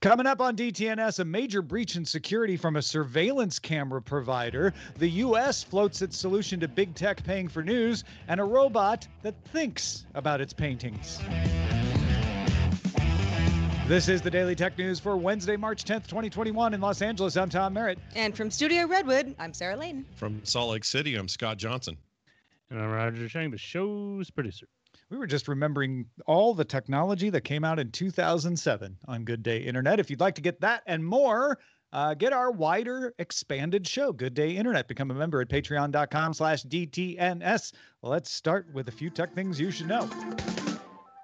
Coming up on DTNS, a major breach in security from a surveillance camera provider. The U.S. floats its solution to big tech paying for news, and a robot that thinks about its paintings. This is the Daily Tech News for Wednesday, March 10th, 2021, in Los Angeles. I'm Tom Merritt. And from Studio Redwood, I'm Sarah Lane. From Salt Lake City, I'm Scott Johnson. And I'm Roger Chang, show's producer. We were just remembering all the technology that came out in 2007 on Good Day Internet. If you'd like to get that and more, uh, get our wider, expanded show, Good Day Internet. Become a member at patreon.com slash DTNS. Let's start with a few tech things you should know.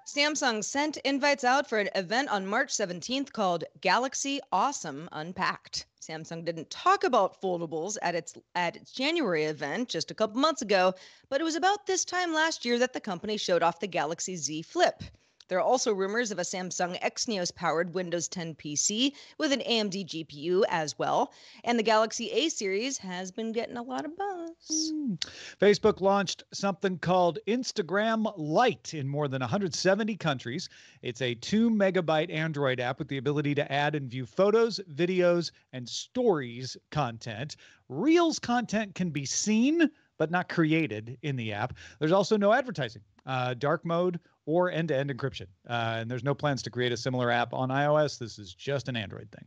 Samsung sent invites out for an event on March 17th called Galaxy Awesome Unpacked. Samsung didn't talk about foldables at its at its January event just a couple months ago, but it was about this time last year that the company showed off the Galaxy Z Flip. There are also rumors of a Samsung Exynos powered Windows 10 PC with an AMD GPU as well. And the Galaxy A series has been getting a lot of buzz. Mm. Facebook launched something called Instagram Lite in more than 170 countries. It's a two megabyte Android app with the ability to add and view photos, videos, and stories content. Reels content can be seen but not created in the app. There's also no advertising, uh, dark mode, or end to end encryption. Uh, and there's no plans to create a similar app on iOS. This is just an Android thing.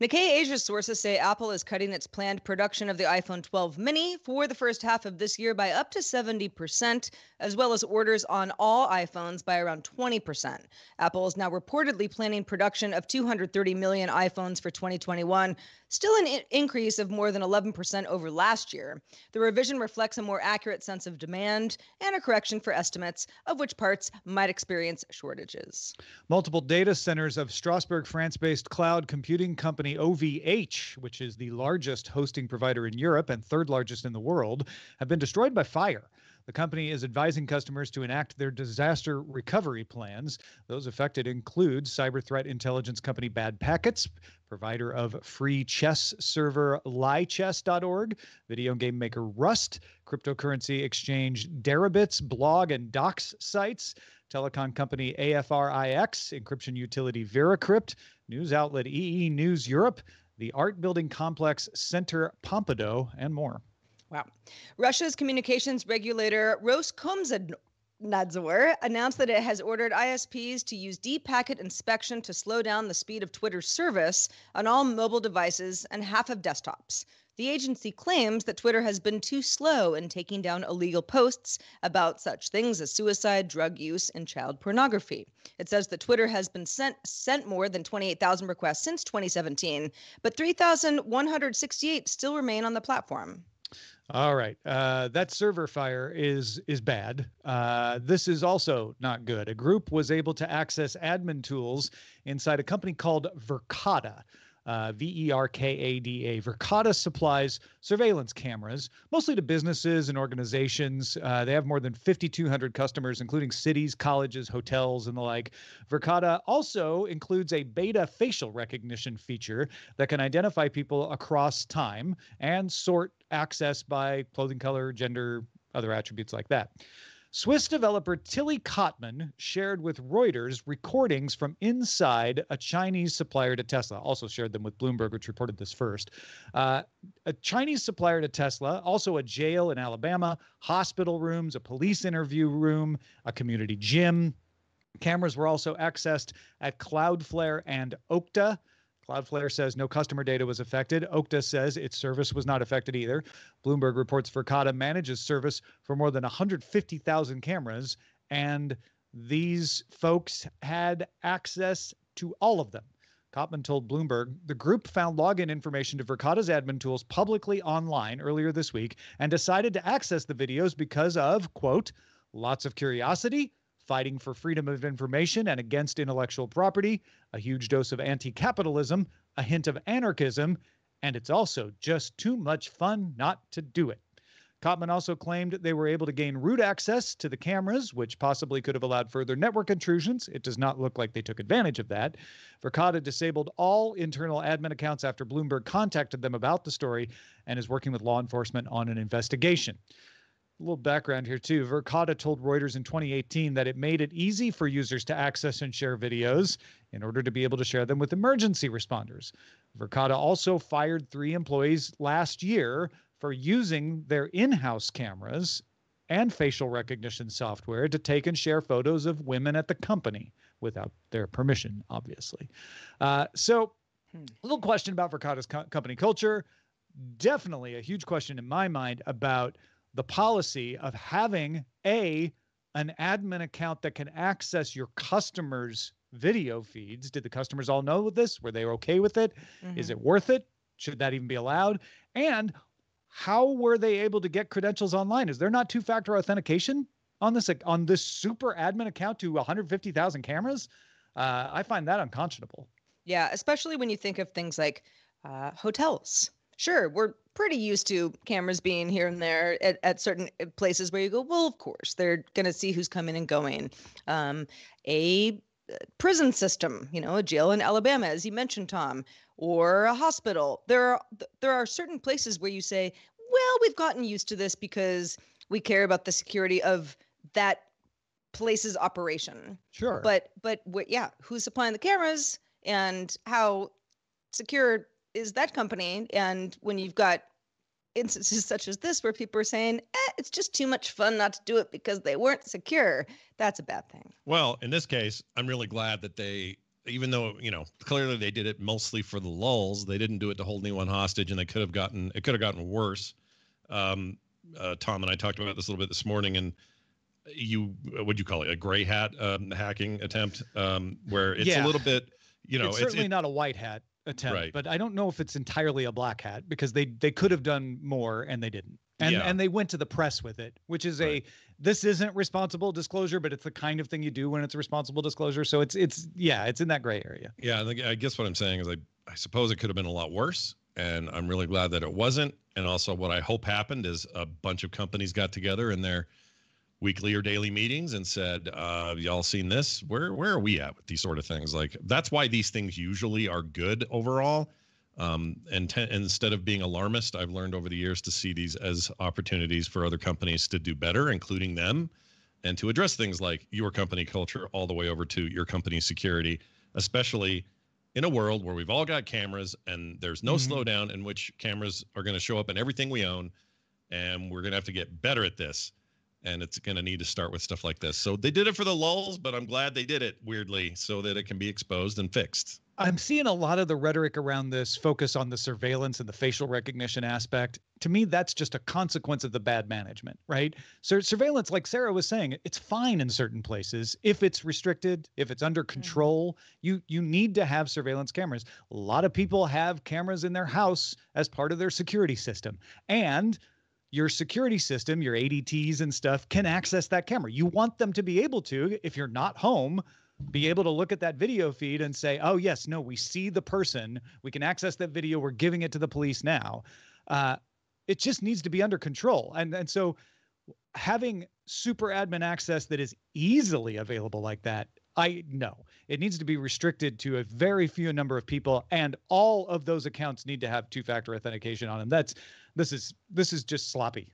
Nikkei Asia sources say Apple is cutting its planned production of the iPhone 12 mini for the first half of this year by up to 70%, as well as orders on all iPhones by around 20%. Apple is now reportedly planning production of 230 million iPhones for 2021, still an increase of more than 11% over last year. The revision reflects a more accurate sense of demand and a correction for estimates of which parts might experience shortages. Multiple data centers of Strasbourg, France based cloud computing company OVH, which is the largest hosting provider in Europe and third largest in the world, have been destroyed by fire. The company is advising customers to enact their disaster recovery plans. Those affected include cyber threat intelligence company Bad Packets, provider of free chess server lichess.org, video game maker Rust, cryptocurrency exchange Deribits, blog and docs sites, telecom company AFRIX, encryption utility VeraCrypt, news outlet EE News Europe, the art building complex Center Pompidou, and more. Wow. Russia's communications regulator Roskomnadzor announced that it has ordered ISPs to use deep packet inspection to slow down the speed of Twitter's service on all mobile devices and half of desktops. The agency claims that Twitter has been too slow in taking down illegal posts about such things as suicide, drug use, and child pornography. It says that Twitter has been sent sent more than 28,000 requests since 2017, but 3,168 still remain on the platform. All right, uh, that server fire is is bad. Uh, this is also not good. A group was able to access admin tools inside a company called Verkada. Uh, V E R K A D A. Verkada supplies surveillance cameras, mostly to businesses and organizations. Uh, they have more than 5,200 customers, including cities, colleges, hotels, and the like. Verkada also includes a beta facial recognition feature that can identify people across time and sort access by clothing color, gender, other attributes like that. Swiss developer Tillie Kottmann shared with Reuters recordings from inside a Chinese supplier to Tesla. Also shared them with Bloomberg, which reported this first. Uh, a Chinese supplier to Tesla, also a jail in Alabama, hospital rooms, a police interview room, a community gym. Cameras were also accessed at Cloudflare and Okta. Cloudflare says no customer data was affected. Okta says its service was not affected either. Bloomberg reports Verkada manages service for more than 150,000 cameras, and these folks had access to all of them. Kottmann told Bloomberg the group found login information to Verkada's admin tools publicly online earlier this week and decided to access the videos because of, quote, lots of curiosity, fighting for freedom of information and against intellectual property, a huge dose of anti capitalism, a hint of anarchism, and it's also just too much fun not to do it. Kottmann also claimed they were able to gain root access to the cameras, which possibly could have allowed further network intrusions. It does not look like they took advantage of that. Verkada disabled all internal admin accounts after Bloomberg contacted them about the story and is working with law enforcement on an investigation. Little background here too. Verkada told Reuters in 2018 that it made it easy for users to access and share videos in order to be able to share them with emergency responders. Verkada also fired three employees last year for using their in-house cameras and facial recognition software to take and share photos of women at the company without their permission, obviously. Uh, so, hmm. a little question about Verkada's co- company culture. Definitely a huge question in my mind about the policy of having a an admin account that can access your customers' video feeds. Did the customers all know this? Were they okay with it? Mm-hmm. Is it worth it? Should that even be allowed? And how were they able to get credentials online? Is there not two-factor authentication on this on this super admin account to 150,000 cameras? Uh, I find that unconscionable. Yeah, especially when you think of things like uh, hotels. Sure, we're pretty used to cameras being here and there at, at certain uh, places where you go, well, of course, they're going to see who's coming and going. Um, a uh, prison system, you know, a jail in Alabama, as you mentioned, Tom, or a hospital. There are there are certain places where you say, well, we've gotten used to this because we care about the security of that place's operation. Sure. But but what yeah, who's supplying the cameras and how secure is that company? And when you've got instances such as this where people are saying, eh, it's just too much fun not to do it because they weren't secure, that's a bad thing. Well, in this case, I'm really glad that they even though you know clearly they did it mostly for the lulls they didn't do it to hold anyone hostage and they could have gotten it could have gotten worse um, uh, tom and i talked about this a little bit this morning and you would you call it a gray hat um, hacking attempt um, where it's yeah. a little bit you know it's certainly it, not a white hat attempt right. but i don't know if it's entirely a black hat because they they could have done more and they didn't and yeah. and they went to the press with it which is right. a this isn't responsible disclosure but it's the kind of thing you do when it's a responsible disclosure so it's it's yeah it's in that gray area yeah i guess what i'm saying is i i suppose it could have been a lot worse and i'm really glad that it wasn't and also what i hope happened is a bunch of companies got together in their weekly or daily meetings and said uh, y'all seen this where where are we at with these sort of things like that's why these things usually are good overall um, and te- instead of being alarmist, I've learned over the years to see these as opportunities for other companies to do better, including them, and to address things like your company culture all the way over to your company security, especially in a world where we've all got cameras and there's no mm-hmm. slowdown in which cameras are going to show up in everything we own. And we're going to have to get better at this. And it's going to need to start with stuff like this. So they did it for the lulls, but I'm glad they did it weirdly so that it can be exposed and fixed. I'm seeing a lot of the rhetoric around this focus on the surveillance and the facial recognition aspect. To me, that's just a consequence of the bad management, right? So surveillance, like Sarah was saying, it's fine in certain places if it's restricted, if it's under mm-hmm. control. Mm-hmm. You you need to have surveillance cameras. A lot of people have cameras in their house as part of their security system, and your security system, your ADTs and stuff, can access that camera. You want them to be able to if you're not home be able to look at that video feed and say, oh, yes, no, we see the person. We can access that video. We're giving it to the police now. Uh, it just needs to be under control. And, and so having super admin access that is easily available like that, I know it needs to be restricted to a very few number of people, and all of those accounts need to have two-factor authentication on them. That's this is this is just sloppy.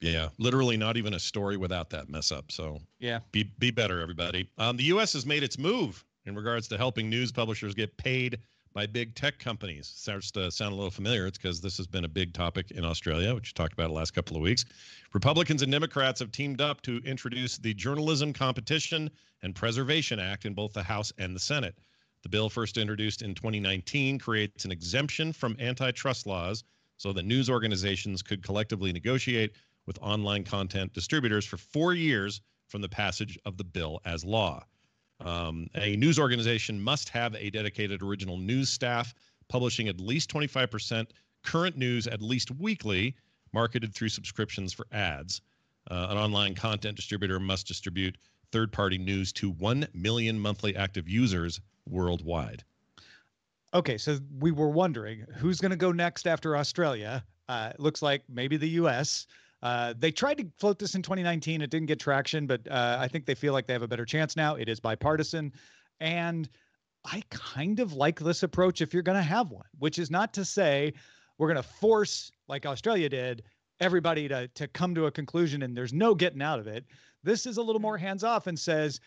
Yeah, literally not even a story without that mess up. So yeah, be be better, everybody. Um, the U.S. has made its move in regards to helping news publishers get paid by big tech companies. Starts to sound a little familiar. It's because this has been a big topic in Australia, which we talked about the last couple of weeks. Republicans and Democrats have teamed up to introduce the Journalism Competition and Preservation Act in both the House and the Senate. The bill, first introduced in 2019, creates an exemption from antitrust laws so that news organizations could collectively negotiate with online content distributors for four years from the passage of the bill as law. Um, a news organization must have a dedicated original news staff publishing at least 25% current news at least weekly, marketed through subscriptions for ads. Uh, an online content distributor must distribute third party news to 1 million monthly active users worldwide. Okay, so we were wondering who's going to go next after Australia. Uh, looks like maybe the US. Uh, they tried to float this in 2019. It didn't get traction, but uh, I think they feel like they have a better chance now. It is bipartisan. And I kind of like this approach if you're going to have one, which is not to say we're going to force, like Australia did, everybody to to come to a conclusion and there's no getting out of it. This is a little Mm. more hands off and says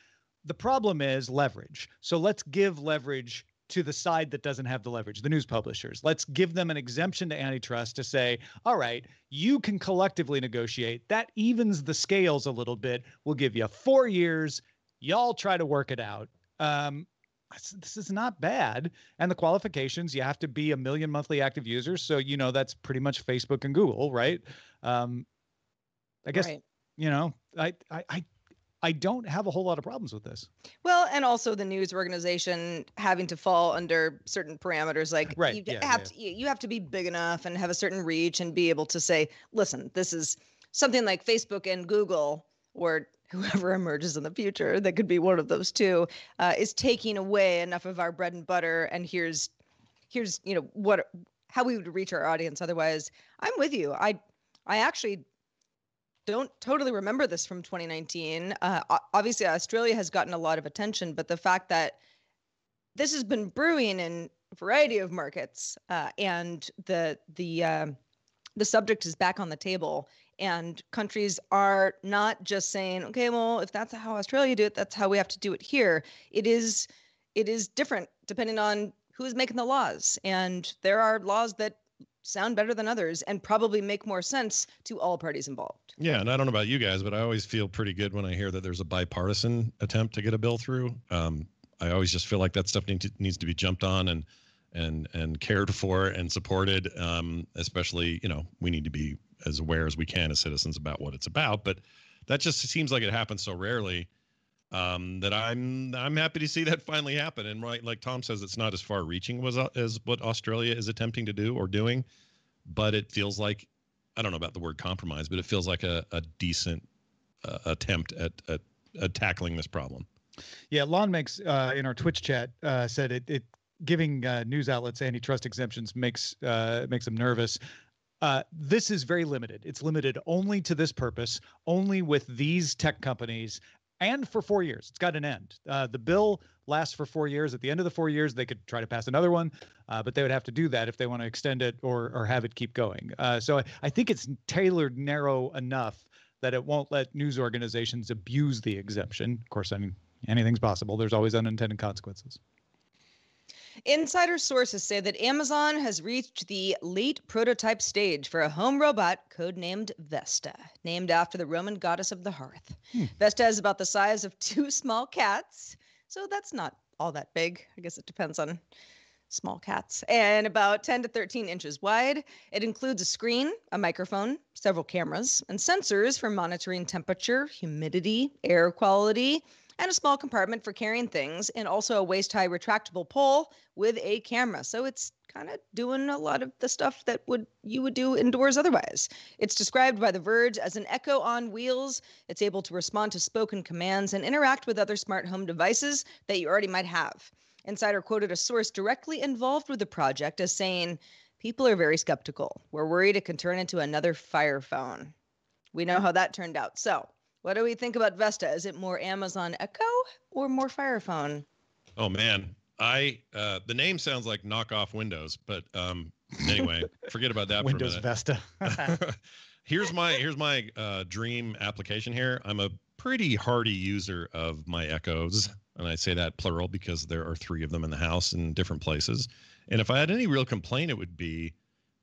the problem is leverage. So let's give leverage to the side that doesn't have the leverage, the news publishers. Let's give them an exemption to antitrust to say, all right, you can collectively negotiate. That evens the scales a little bit. We'll give you four years. Y'all try to work it out. Um, this- is not bad. And the qualifications, you have to be a million monthly active users. So, you know, that's pretty much Facebook and Google, right? Um, I guess, Right. you know, I, I, I, I don't have a whole lot of problems with this. Well, and also the news organization having to fall under certain parameters, like Right, you yeah, have yeah. to you have to be big enough and have a certain reach and be able to say, listen, this is something like Facebook and Google or whoever emerges in the future that could be one of those two uh, is taking away enough of our bread and butter and here's here's you know what how we would reach our audience otherwise i'm with you i i actually don't totally remember this from 2019 uh, obviously australia has gotten a lot of attention but the fact that this has been brewing in a variety of markets uh, and the the um, the subject is back on the table. And countries are not just saying okay well if that's how australia do it that's how we have to do it here. It is it is different depending on who's making the laws. And there are laws that sound better than others and probably make more sense to all parties involved Yeah, and I don't know about you guys, but I always feel pretty good when I hear that there's a bipartisan attempt to get a bill through. Um, I always just feel like that stuff to, needs to be jumped on and and and cared for and supported. Um, especially, you know, we need to be as aware as we can as citizens about what it's about. But that just seems like it happens so rarely um, that I'm I'm happy to see that finally happen. And right, like Tom says, it's not as far reaching was as what Australia is attempting to do or doing, but it feels like I don't know about the word compromise, but it feels like a, a decent uh, attempt at, at at tackling this problem. Yeah, Lon makes uh, in our Twitch chat uh, said it, it giving uh, news outlets antitrust exemptions makes uh, makes them nervous. Uh, this is very limited. It's limited only to this purpose, only with these tech companies, and for four years. It's got an end. Uh, the bill lasts for four years. At the end of the four years, they could try to pass another one, uh, but they would have to do that if they want to extend it or or have it keep going. Uh, so I, I think it's tailored narrow enough that it won't let news organizations abuse the exemption. Of course, I mean anything's possible. There's always unintended consequences. Insider sources say that Amazon has reached the late prototype stage for a home robot codenamed Vesta, named after the Roman goddess of the hearth. Hmm. Vesta is about the size of two small cats, so that's not all that big. I guess it depends on small cats, and about 10 to 13 inches wide. It includes a screen, a microphone, several cameras, and sensors for monitoring temperature, humidity, air quality, and a small compartment for carrying things, and also a waist high retractable pole with a camera. So it's kind of doing a lot of the stuff that would you would do indoors otherwise. It's described by The Verge as an Echo on wheels. It's able to respond to spoken commands and interact with other smart home devices that you already might have. Insider quoted a source directly involved with the project as saying, People are very skeptical. We're worried it can turn into another Fire phone. We know how that turned out. So, what do we think about Vesta? Is it more Amazon Echo or more Fire phone? Oh man, I uh, the name sounds like knockoff Windows, but um, anyway, forget about that Windows for a Vesta. here's my here's my uh, dream application here. I'm a pretty hardy user of my Echoes, and I say that plural because there are three of them in the house in different places. And if I had any real complaint, it would be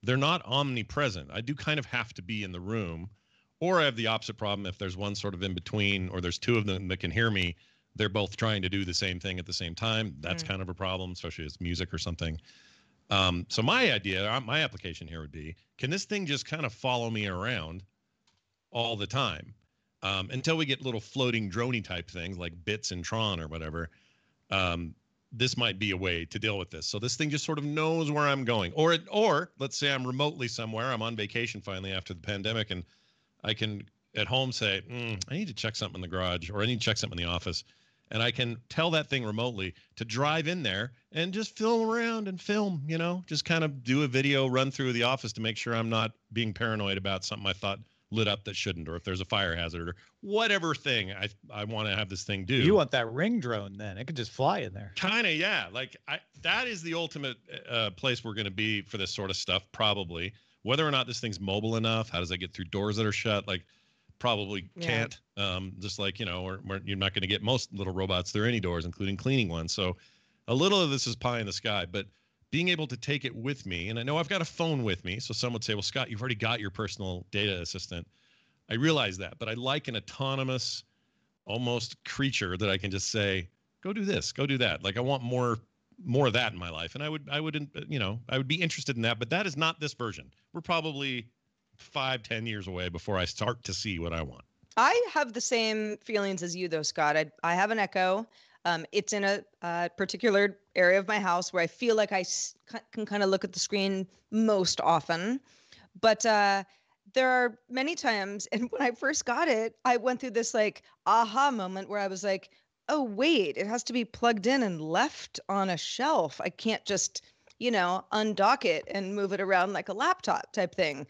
they're not omnipresent. I do kind of have to be in the room, or I have the opposite problem if there's one sort of in between, or there's two of them that can hear me. They're both trying to do the same thing at the same time. That's Mm. kind of a problem, especially as music or something. Um, so my idea, uh, my application here would be: Can this thing just kind of follow me around all the time um, until we get little floating droney type things like Bits and Tron or whatever? Um, this might be a way to deal with this. So this thing just sort of knows where I'm going, or it, or let's say I'm remotely somewhere, I'm on vacation finally after the pandemic, and I can at home say, mm, I need to check something in the garage, or I need to check something in the office, and I can tell that thing remotely to drive in there and just film around and film, you know, just kind of do a video run through the office to make sure I'm not being paranoid about something I thought lit up that shouldn't, or if there's a fire hazard or whatever thing I I want to have this thing do. You want that ring drone then? It could just fly in there. Kind of, yeah. Like I, that is the ultimate uh, place we're going to be for this sort of stuff, probably. Whether or not this thing's mobile enough, how does that get through doors that are shut? Like, probably Yeah. can't. Um, just like you know, or, or you're not going to get most little robots through any doors, including cleaning ones. So, a little of this is pie in the sky, but being able to take it with me, and I know I've got a phone with me, so some would say, well, Scott, you've already got your personal data assistant. I realize that, but I like an autonomous, almost creature that I can just say, go do this, go do that. Like I want more more of that in my life and i would i would you know i would be interested in that but that is not this version we're probably five ten years away before i start to see what i want I have the same feelings as you, though, Scott. I, I have an Echo. Um, it's in a, uh particular area of my house where I feel like I s- can kind of look at the screen most often. But uh, there are many times, and when I first got it, I went through this like aha moment where I was like, oh, wait, it has to be plugged in and left on a shelf. I can't just, you know, undock it and move it around like a laptop type thing.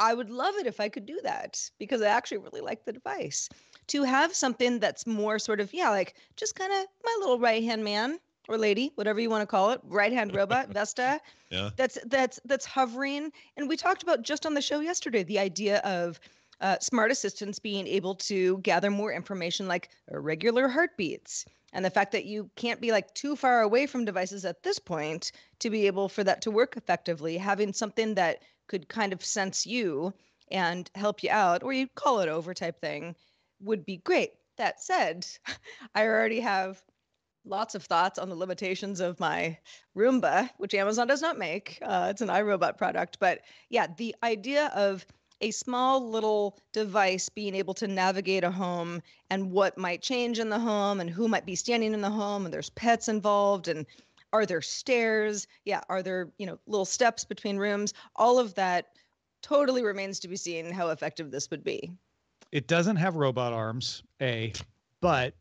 I would love it if I could do that because I actually really like the device. To have something that's more sort of, yeah, like just kind of my little right hand man or lady, whatever you want to call it, right hand robot, Vesta. Yeah. That's that's that's hovering. And we talked about just on the show yesterday the idea of uh, smart assistants being able to gather more information like irregular heartbeats. And the fact that you can't be like too far away from devices at this point to be able for that to work effectively having something that could kind of sense you and help you out or you call it over type thing would be great. That said i already have lots of thoughts on the limitations of my roomba which amazon does not make. Uh, it's an irobot product. But yeah the idea of a small little device being able to navigate a home and what might change in the home and who might be standing in the home and there's pets involved and are there stairs yeah are there you know little steps between rooms all of that totally remains to be seen how effective this would be It doesn't have robot arms, A, but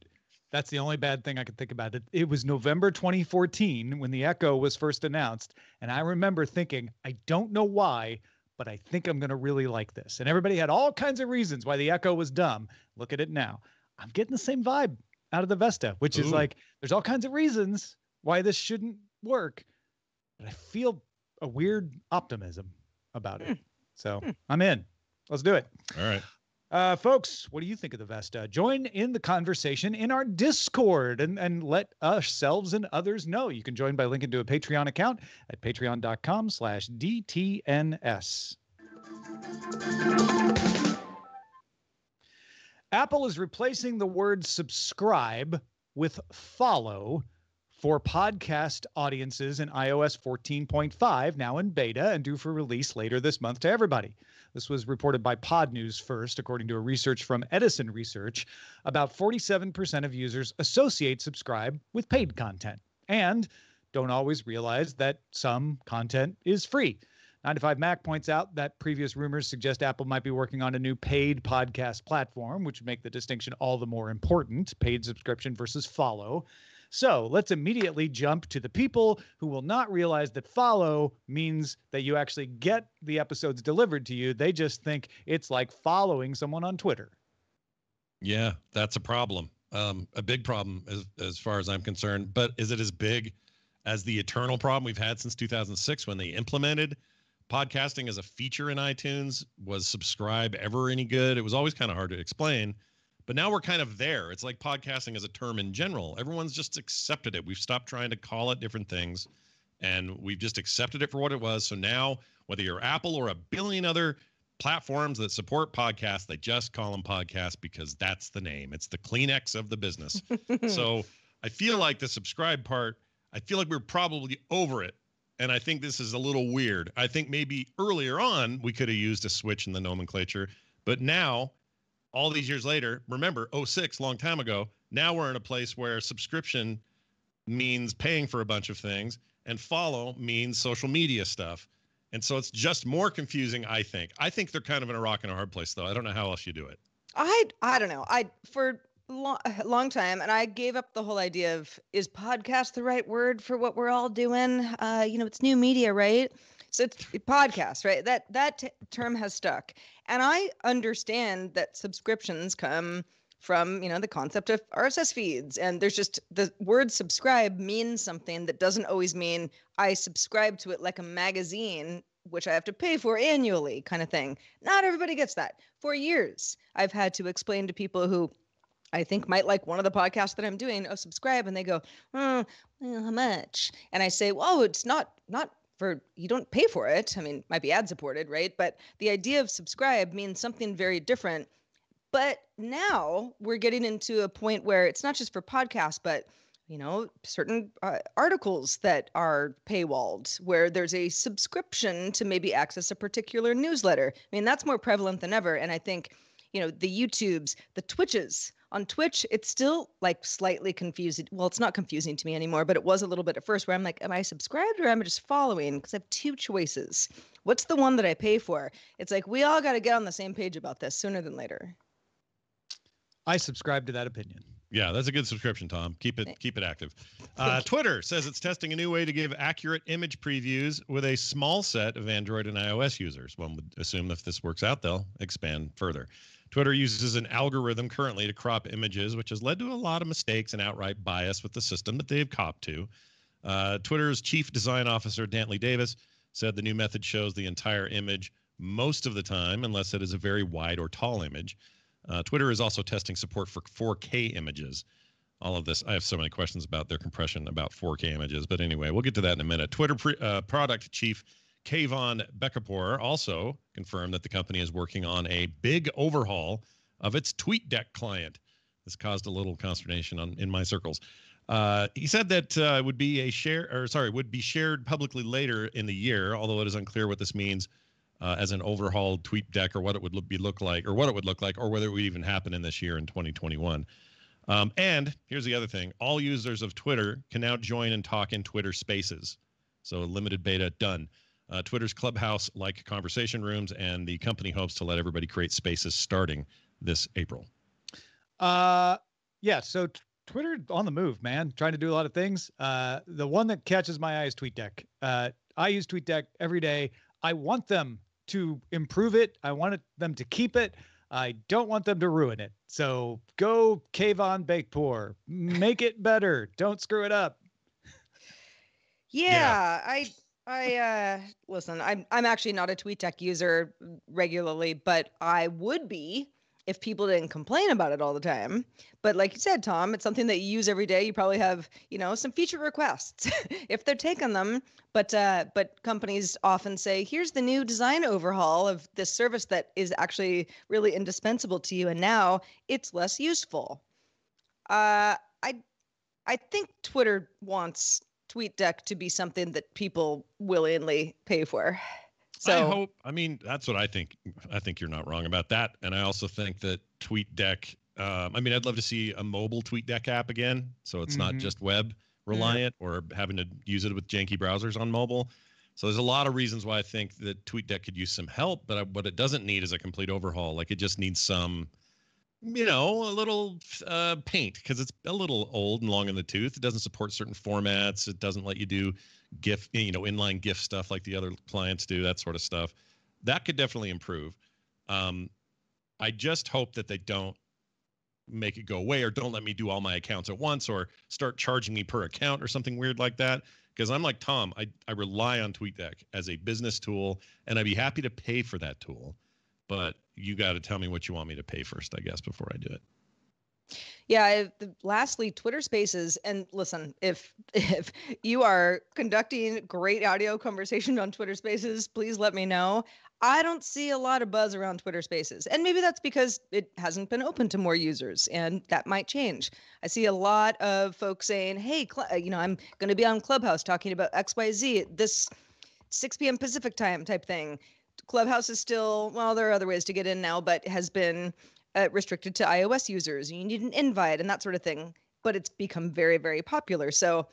that's the only bad thing I could think about. It, it was November 2014 when the Echo was first announced. And I remember thinking, I don't know why, but I think I'm going to really like this. And everybody had all kinds of reasons why the Echo was dumb. Look at it now. I'm getting the same vibe out of the Vesta, which is like, there's all kinds of reasons why this shouldn't work. But I feel a weird optimism about it. Hmm. So hmm. I'm in. Let's do it. all right Uh, folks, what do you think of the Vesta? Join in the conversation in our Discord and, and let ourselves and others know. You can join by linking to a Patreon account at patreon.com slash DTNS. Apple is replacing the word subscribe with follow for podcast audiences in iOS 14.5, now in beta and due for release later this month to everybody. This was reported by Podnews first, according to a research from Edison Research. About 47% of users associate subscribe with paid content and don't always realize that some content is free. 9to5Mac points out that previous rumors suggest Apple might be working on a new paid podcast platform, which would make the distinction all the more important paid subscription versus follow. So let's immediately jump to the people who will not realize that follow means that you actually get the episodes delivered to you. They just think it's like following someone on Twitter. Yeah, that's a problem. Um, a big problem as as far as I'm concerned. But is it as big as the eternal problem we've had since 2006 when they implemented podcasting as a feature in iTunes? Was subscribe ever any good? It was always kind of hard to explain. But now we're kind of there. It's like podcasting as a term in general. Everyone's just accepted it. We've stopped trying to call it different things and we've just accepted it for what it was. So now, whether you're Apple or a billion other platforms that support podcasts, they just call them podcasts because that's the name. It's the Kleenex of the business. so I feel like the subscribe part, I feel like we're probably over it. And I think this is a little weird. I think maybe earlier on we could have used a switch in the nomenclature, but now, all these years later, remember 06, long time ago, now we're in a place where subscription means paying for a bunch of things and follow means social media stuff. And so it's just more confusing, I think. I think they're kind of in a rock and a hard place, though. I don't know how else you do it. I I don't know. I for long long time, and I gave up the whole idea of is podcast the right word for what we're all doing? Uh, you know, it's new media, right? So it's podcast, right? That that t- term has stuck, and I understand that subscriptions come from you know the concept of RSS feeds, and there's just the word subscribe means something that doesn't always mean I subscribe to it like a magazine which I have to pay for annually, kind of thing. Not everybody gets that. For years, I've had to explain to people who I think might like one of the podcasts that I'm doing, oh, subscribe. And they go, oh, well, how much? And I say, well, it's not, not for, you don't pay for it. I mean, might be ad supported, right? But the idea of subscribe means something very different. But now we're getting into a point where it's not just for podcasts, but you know, certain uh, articles that are paywalled where there's a subscription to maybe access a particular newsletter. I mean, that's more prevalent than ever. And I think, you know, the YouTubes, the Twitches, on Twitch, it's still like slightly confusing. Well, it's not confusing to me anymore, but it was a little bit at first where I'm like, am I subscribed or am I just following? Because I have two choices. What's the one that I pay for? It's like we all got to get on the same page about this sooner than later. I subscribe to that opinion. Yeah, that's a good subscription, Tom. Keep it keep it active. Uh, Twitter says it's testing a new way to give accurate image previews with a small set of Android and iOS users. One would assume if this works out, they'll expand further. Twitter uses an algorithm currently to crop images, which has led to a lot of mistakes and outright bias with the system that they've copped to. Uh, Twitter's chief design officer, Dantley Davis, said the new method shows the entire image most of the time, unless it is a very wide or tall image. Uh, Twitter is also testing support for 4K images. All of this, I have so many questions about their compression about 4K images, but anyway, we'll get to that in a minute. Twitter pre, uh, product chief Kayvon Beykpour also confirmed that the company is working on a big overhaul of its TweetDeck client. This caused a little consternation on, in my circles. Uh, he said that uh, would be a share, or sorry, would be shared publicly later in the year, although it is unclear what this means uh, as an overhauled TweetDeck or what it would look, be look like, or what it would look like, or whether it would even happen in this year in 2021. Um, and here's the other thing: all users of Twitter can now join and talk in Twitter Spaces. So limited beta done. Uh, Twitter's Clubhouse like conversation rooms, and the company hopes to let everybody create spaces starting this April. Uh, yeah. So t- Twitter on the move, man, trying to do a lot of things. Uh, the one that catches my eye is TweetDeck. Uh, I use TweetDeck every day. I want them to improve it. I want them to keep it. I don't want them to ruin it. So go Kayvon Beykpour. Make it better. Don't screw it up. Yeah, yeah. I I uh listen, I'm I'm actually not a TweetDeck user regularly, but I would be if people didn't complain about it all the time. But like you said, Tom, it's something that you use every day. You probably have, you know, some feature requests if they're taking them. But uh, but companies often say, here's the new design overhaul of this service that is actually really indispensable to you, and now it's less useful. Uh, I I think Twitter wants TweetDeck to be something that people willingly pay for. So I hope. I mean, that's what I think. I think you're not wrong about that, and I also think that TweetDeck. Um, I mean, I'd love to see a mobile TweetDeck app again, so it's mm-hmm. not just web reliant yeah. or having to use it with janky browsers on mobile. So there's a lot of reasons why I think that TweetDeck could use some help, but I, what it doesn't need is a complete overhaul. Like it just needs some you know, a little uh, paint because it's a little old and long in the tooth. It doesn't support certain formats. It doesn't let you do GIF, you know, inline GIF stuff like the other clients do, that sort of stuff. That could definitely improve. Um, I just hope that they don't make it go away or don't let me do all my accounts at once or start charging me per account or something weird like that. Because I'm like Tom, I, I rely on TweetDeck as a business tool and I'd be happy to pay for that tool but you got to tell me what you want me to pay first, I guess, before I do it. Yeah. Lastly, Twitter Spaces, and listen, if if you are conducting great audio conversation on Twitter Spaces, please let me know. I don't see a lot of buzz around Twitter Spaces, and maybe that's because it hasn't been open to more users, and that might change. I see a lot of folks saying, "Hey, cl- uh, you know, I'm going to be on Clubhouse talking about X, Y, Z this 6 p.m. Pacific time type thing." Clubhouse is still, well, there are other ways to get in now, but has been uh, restricted to iOS users. You need an invite and that sort of thing. But it's become very, very popular. So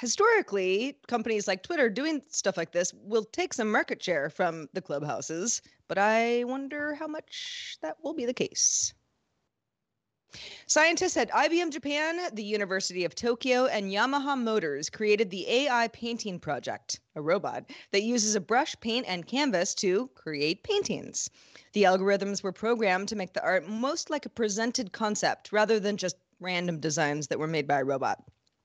historically, companies like Twitter doing stuff like this will take some market share from the clubhouses. But I wonder how much that will be the case. Scientists at IBM Japan, the University of Tokyo, and Yamaha Motors created the AI Painting Project, a robot that uses a brush, paint, and canvas to create paintings. The algorithms were programmed to make the art most like a presented concept rather than just random designs that were made by a robot.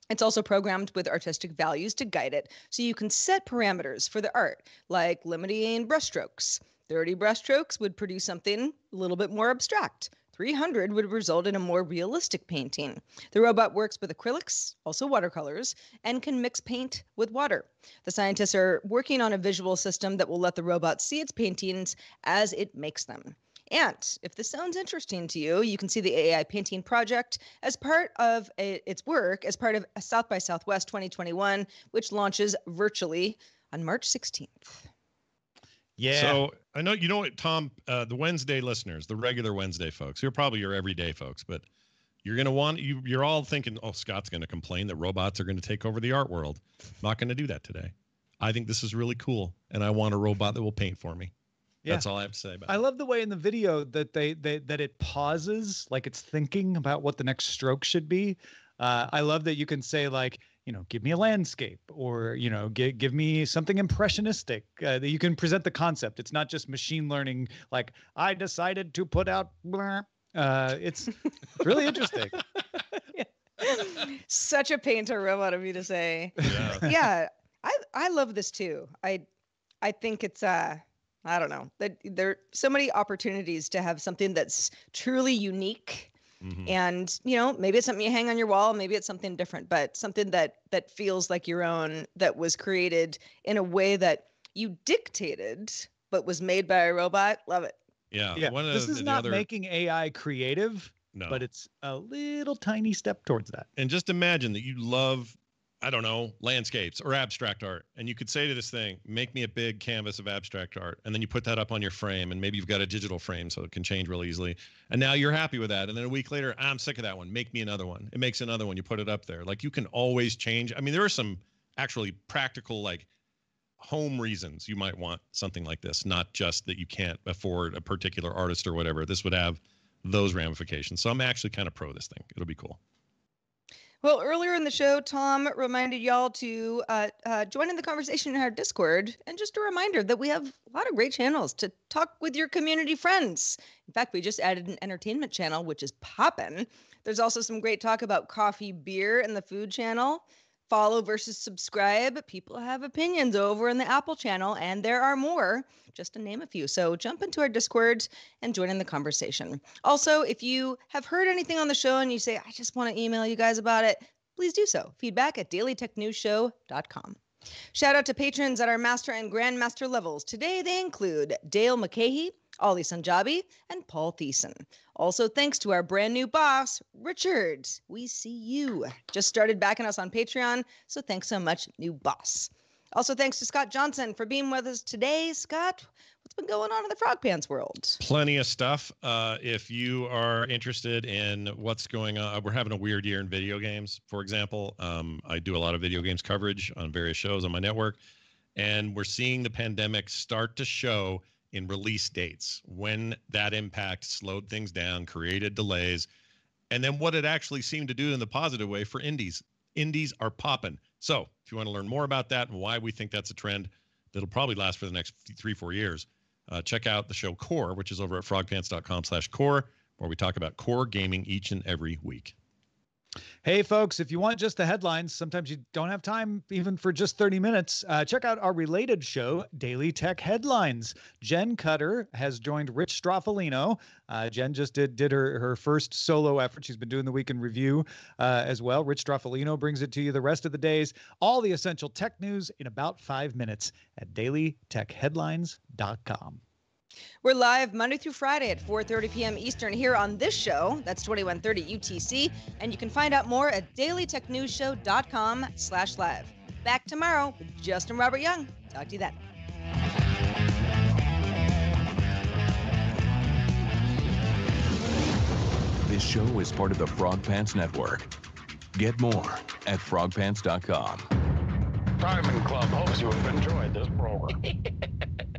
It's also programmed with artistic values to guide it, so you can set parameters for the art, like limiting brushstrokes. 30 brushstrokes would produce something a little bit more abstract. 300 would result in a more realistic painting. The robot works with acrylics, also watercolors, and can mix paint with water. The scientists are working on a visual system that will let the robot see its paintings as it makes them. And if this sounds interesting to you, you can see the AI painting project as part of a, its work as part of South by Southwest 2021, which launches virtually on March 16th. Yeah. So I know you know what, Tom. Uh, the Wednesday listeners, the regular Wednesday folks, you're probably your everyday folks, but you're gonna want you. You're all thinking, oh, Scott's gonna complain that robots are gonna take over the art world. I'm not gonna do that today. I think this is really cool, and I want a robot that will paint for me. Yeah. That's all I have to say about I it. love the way in the video that they, they that it pauses, like it's thinking about what the next stroke should be. Uh, I love that you can say like, you know, give me a landscape or you know, give give me something impressionistic. Uh, that you can present the concept. It's not just machine learning. Like I decided to put out. Blah. Uh, it's it's really interesting. Such a painter robot of me to say. Yeah. yeah, I I love this too. I I think it's uh I don't know. That there are so many opportunities to have something that's truly unique Mhm. and you know maybe it's something you hang on your wall maybe it's something different but something that that feels like your own that was created in a way that you dictated but was made by a robot love it Yeah. Yeah, One this the, is not other, making AI creative, no. but it's a little tiny step towards that. and just imagine that you love i don't know landscapes or abstract art and you could say to this thing make me a big canvas of abstract art and then you put that up on your frame and maybe you've got a digital frame so it can change real easily and now you're happy with that and then a week later i'm sick of that one. Make me another one. It makes another one. You put it up there. Like you can always change. I mean there are some actually practical like home reasons you might want something like this not just that you can't afford a particular artist or whatever. This would have those ramifications. So i'm actually kind of pro this thing. It'll be cool well earlier in the show tom reminded y'all to uh, uh, join in the conversation in our discord and just a reminder that we have a lot of great channels to talk with your community friends. In fact we just added an entertainment channel which is poppin' there's also some great talk about coffee beer and the food channel follow versus subscribe. People have opinions over in the Apple channel, and there are more, just to name a few. So jump into our Discord and join in the conversation. Also, if you have heard anything on the show and you say, I just want to email you guys about it, please do so. Feedback at dailytechnewsshow.com. Shout out to patrons at our master and grandmaster levels. Today they include Dale McCahey, Ollie Sanjabi, and Paul Thiessen. Also, thanks to our brand new boss, Richard. We see you. Just started backing us on Patreon, so thanks so much, new boss. Also, thanks to Scott Johnson for being with us today. Scott, what's been going on in the Frog Pants world? plenty of stuff. Uh, if you are interested in what's going on, we're having a weird year in video games. For example, um, I do a lot of video games coverage on various shows on my network, and we're seeing the pandemic start to show in release dates when that impact slowed things down, created delays, and then what it actually seemed to do in the positive way for indies. Indies are popping. So, if you want to learn more about that and why we think that's a trend that'll probably last for the next three, four years, uh, check out the show Core, which is over at frogpants.com slash core, where we talk about core gaming each and every week. Hey, folks, if you want just the headlines, sometimes you don't have time even for just 30 minutes. Uh, check out our related show, Daily Tech Headlines. Jen Cutter has joined Rich Stroffolino. Uh, Jen just did did her, her first solo effort. She's been doing the weekend review uh, as well. Rich Stroffolino brings it to you the rest of the days. All the essential tech news in about five minutes at dailytechheadlines.com. We're live Monday through Friday at 4:30 p.m. Eastern here on this show. That's 2130 UTC, and you can find out more at dailytechnewsshow.com/live. Back tomorrow with Justin Robert Young. Talk to you then. This show is part of the Frog Pants Network. Get more at frogpants.com. Diamond Club hopes you have enjoyed this program.